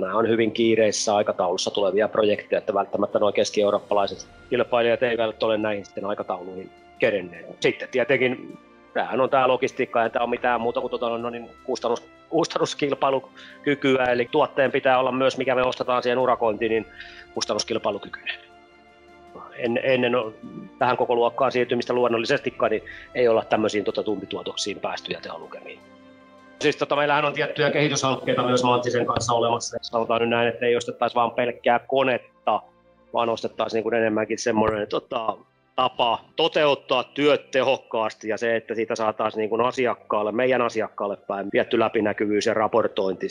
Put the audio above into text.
Nämä on hyvin kiireisessä aikataulussa tulevia projekteja, että välttämättä nuo keski-eurooppalaiset kilpailijat eivät ole näihin sitten aikatauluihin kerenneet. Sitten tietenkin tämähän on tämä logistiikka, ei tämä mitään muuta kuin tuota, no niin kustannus, kustannuskilpailukykyä, eli tuotteen pitää olla myös, mikä me ostetaan siihen urakointiin, niin kustannuskilpailukykyinen. En, ennen tähän koko luokkaan siirtymistä luonnollisestikaan, niin ei olla tämmöisiin tota, tumpituotoksiin päästy ja. Siis tota, meillähän on tiettyjä kehityshankkeita myös Manttisen kanssa olemassa. Sanotaan nyt näin, että ei ostettaisi vain pelkkää konetta, vaan ostettaisiin niin kuin enemmänkin semmoinen tota, tapa toteuttaa työt tehokkaasti ja se, että siitä saataisiin niin kuin asiakkaalle, meidän asiakkaalle päin tietty läpinäkyvyys ja raportointi.